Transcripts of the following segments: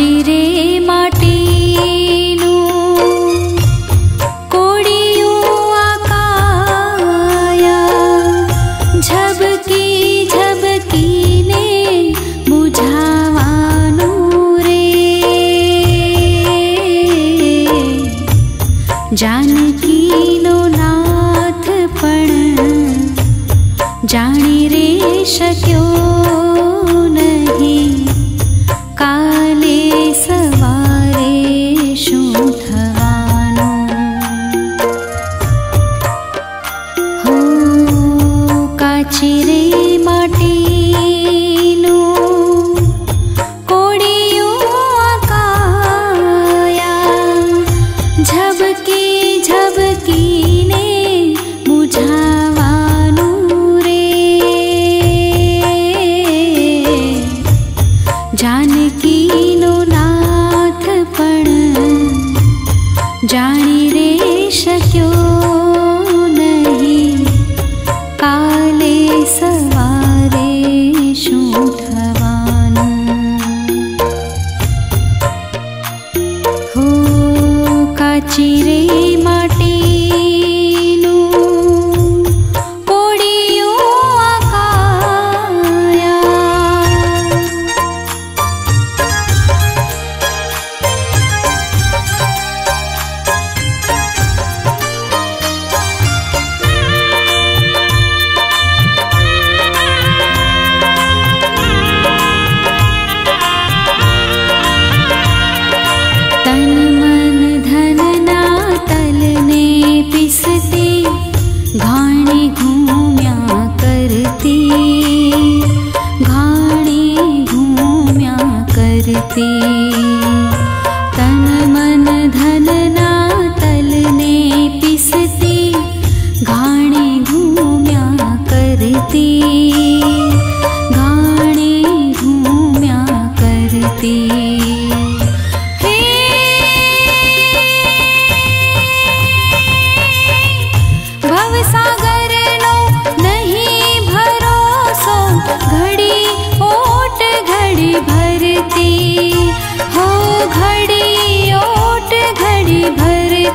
चिरे cheating. चिरे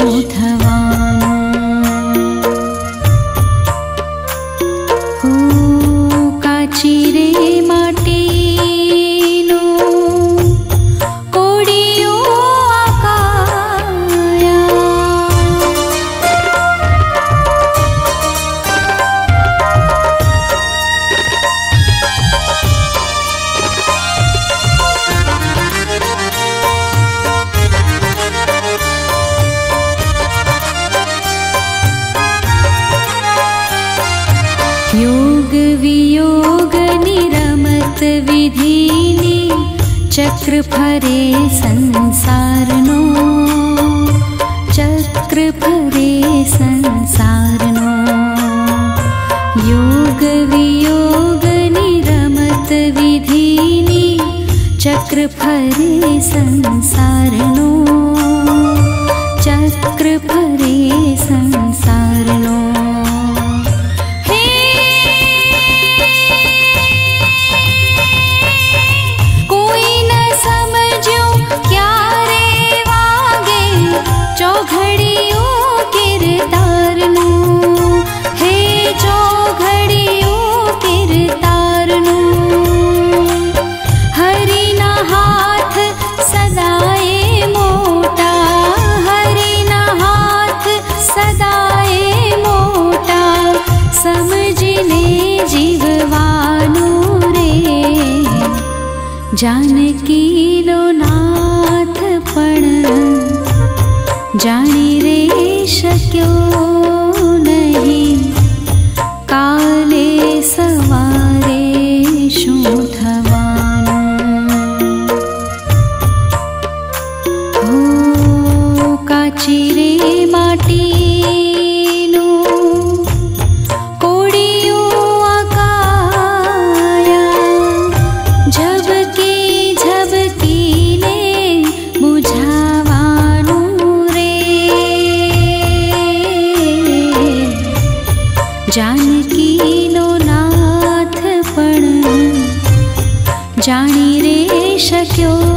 不太晚 चक्रफरे संसारनो। चक्र फरे संसारणो योगवियोगनि रमत विधिनि चक्रफरे संसारणो चक्रफ जीवनो रेणकिलो नाो नाथ पण। सवा रे शक्यो नहि। काले शो धवानो काचिरे जानी रे शक्यो।